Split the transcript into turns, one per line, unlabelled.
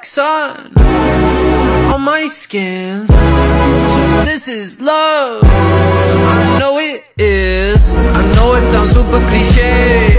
like sun on my skin. This is love. I know it is. I know it sounds super cliche,